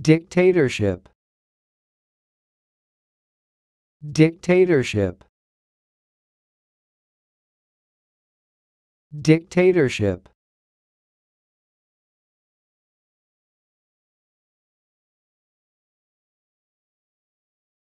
dictatorship. Dictatorship. Dictatorship.